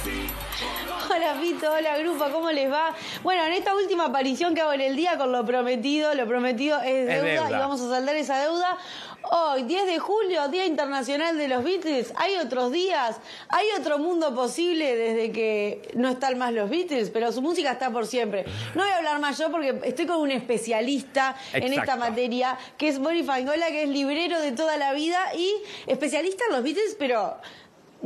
Hola Pito, hola Grupo, ¿cómo les va? Bueno, en esta última aparición que hago en el día con lo prometido, lo prometido es deuda, y vamos a saldar esa deuda. Hoy, 10 de julio, Día Internacional de los Beatles. Hay otros días, hay otro mundo posible desde que no están más los Beatles, pero su música está por siempre. No voy a hablar más yo porque estoy con un especialista en esta materia, que es Boris Fangola, que es librero de toda la vida y especialista en los Beatles, pero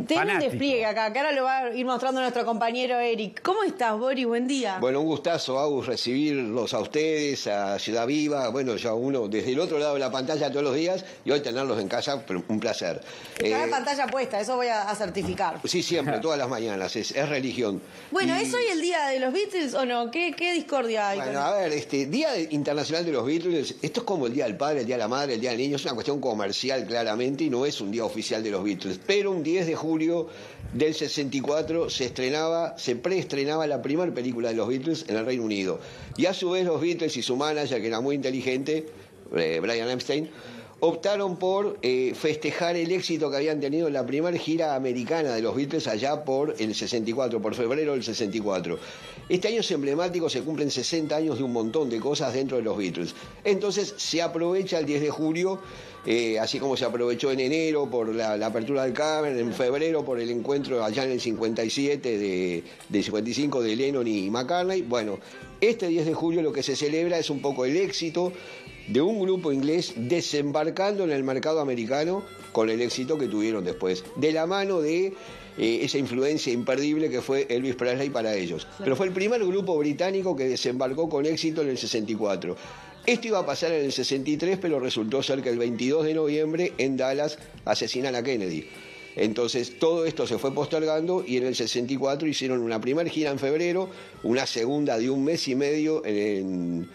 tiene un despliegue acá, que ahora lo va a ir mostrando nuestro compañero Eric. ¿Cómo estás, Boris? Buen día. Bueno, un gustazo, Agus, recibirlos a ustedes, a Ciudad Viva, bueno, ya uno desde el otro lado de la pantalla todos los días y hoy tenerlos en casa, un placer. Está eh, pantalla puesta, eso voy a, certificar. Sí, siempre, todas las mañanas, es, religión. Bueno, ¿es hoy el día de los Beatles o no? ¿Qué, discordia hay? Bueno, a ver, este Día Internacional de los Beatles, esto es como el Día del Padre, el Día de la Madre, el Día del Niño, es una cuestión comercial claramente y no es un día oficial de los Beatles, pero un 10 de julio del 64 se estrenaba, se preestrenaba la primera película de los Beatles en el Reino Unido. Y a su vez los Beatles y su manager, que era muy inteligente, eh, Brian Epstein, optaron por eh, festejar el éxito que habían tenido en la primera gira americana de los Beatles allá por el 64, por febrero del 64. Este año es emblemático, se cumplen 60 años de un montón de cosas dentro de los Beatles. Entonces se aprovecha el 10 de julio eh, así como se aprovechó en enero por la, apertura del Cameron, en febrero por el encuentro allá en el 57 de, de 55 de Lennon y McCartney. Bueno, este 10 de julio lo que se celebra es un poco el éxito de un grupo inglés desembarcando en el mercado americano con el éxito que tuvieron después, de la mano de eh, esa influencia imperdible que fue Elvis Presley para ellos. Pero fue el primer grupo británico que desembarcó con éxito en el 64. Esto iba a pasar en el 63, pero resultó ser que el 22 de noviembre en Dallas asesinan a Kennedy. Entonces todo esto se fue postergando y en el 64 hicieron una primera gira en febrero, una segunda de un mes y medio en, en,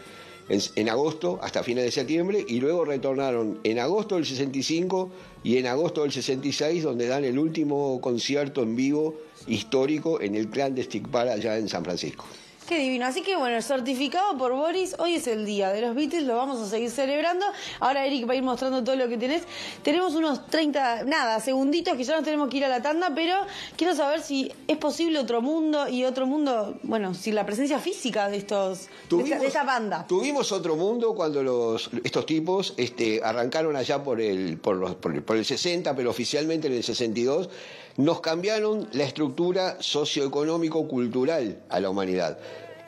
agosto hasta fines de septiembre y luego retornaron en agosto del 65 y en agosto del 66 donde dan el último concierto en vivo histórico en el clan de Stick Bar allá en San Francisco. Qué divino. Así que bueno, certificado por Boris, hoy es el día de los Beatles, lo vamos a seguir celebrando. Ahora Eric va a ir mostrando todo lo que tenés. Tenemos unos 30, nada, segunditos que ya nos tenemos que ir a la tanda, pero quiero saber si es posible otro mundo y otro mundo, bueno, si la presencia física de estos, de, esta, banda. Tuvimos otro mundo cuando los, estos tipos este, arrancaron allá por el, por, los, por, por el 60, pero oficialmente en el 62 nos cambiaron la estructura socioeconómico-cultural a la humanidad.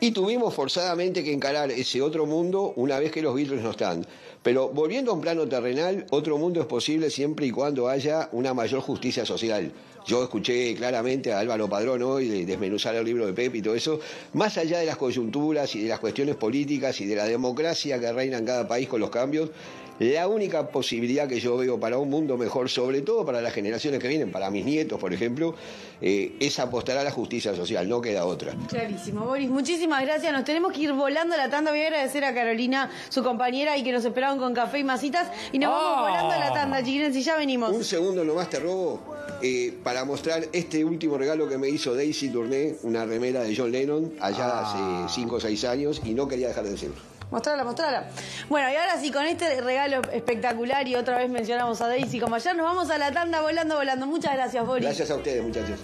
Y tuvimos forzadamente que encarar ese otro mundo una vez que los Beatles no están. Pero volviendo a un plano terrenal, otro mundo es posible siempre y cuando haya una mayor justicia social. Yo escuché claramente a Álvaro Padrón hoy de desmenuzar el libro de Pepe y todo eso, más allá de las coyunturas y de las cuestiones políticas y de la democracia que reina en cada país con los cambios, la única posibilidad que yo veo para un mundo mejor, sobre todo para las generaciones que vienen, para mis nietos, por ejemplo, eh, es apostar a la justicia social, no queda otra. Clarísimo, Boris, muchísimas gracias. Nos tenemos que ir volando la tanda. Voy a agradecer a Carolina, su compañera, y que nos esperaron con café y masitas. Y nos vamos ah. volando a la tanda, chiquines, y ya venimos. Un segundo nomás te robo. Eh, para mostrar este último regalo que me hizo Daisy Tourné, una remera de John Lennon, allá hace 5 ah. o 6 años, y no quería dejar de decirlo. Mostrala, mostrala. Bueno, y ahora sí, con este regalo espectacular y otra vez mencionamos a Daisy como ayer, nos vamos a la tanda volando, volando. Muchas gracias, Boris. Gracias a ustedes, muchachos.